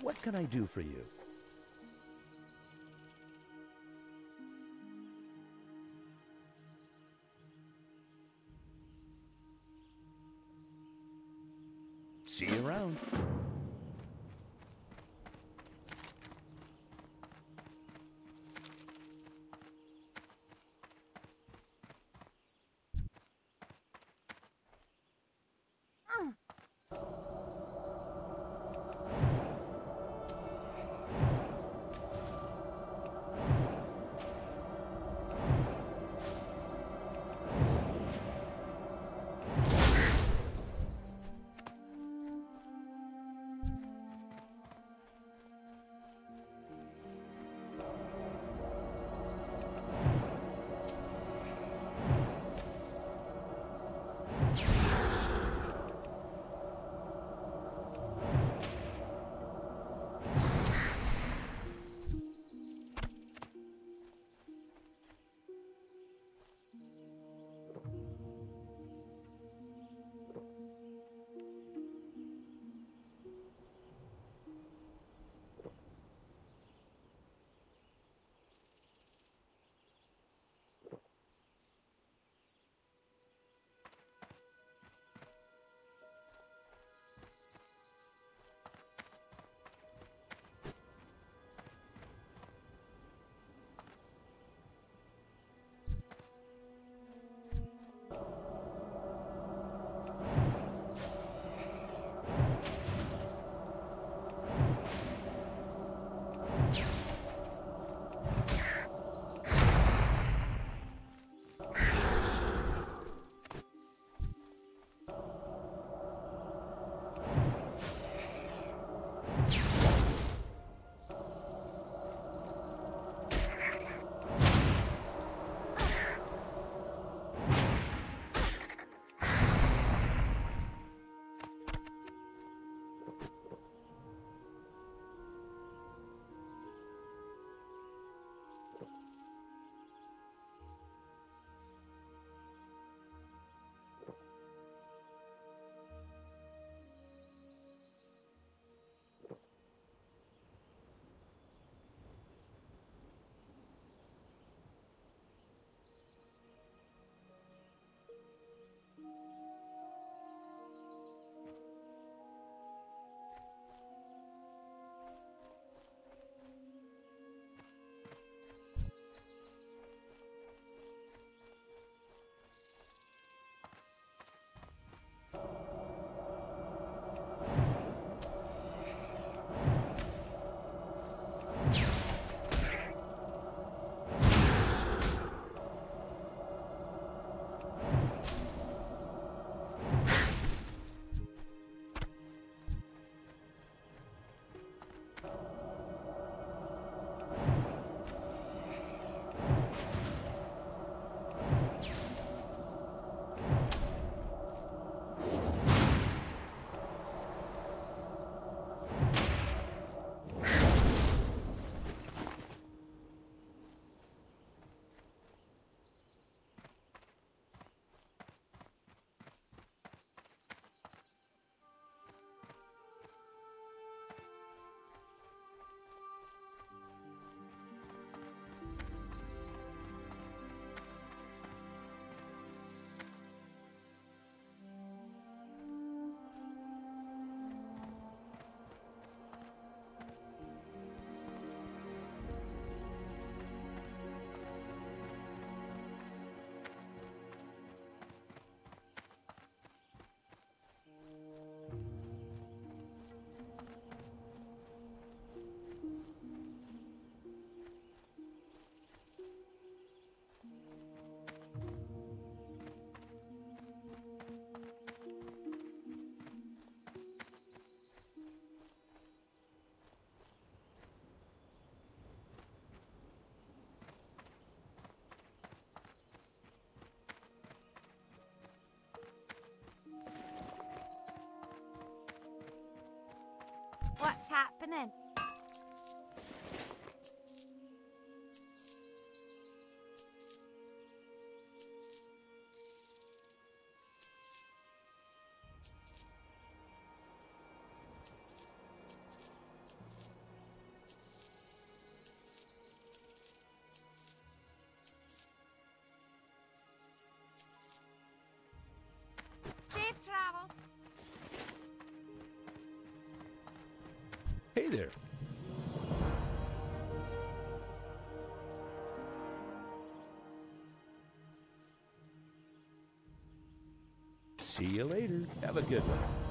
What can I do for you? See you around. What's happening? There. See you later. Have a good one.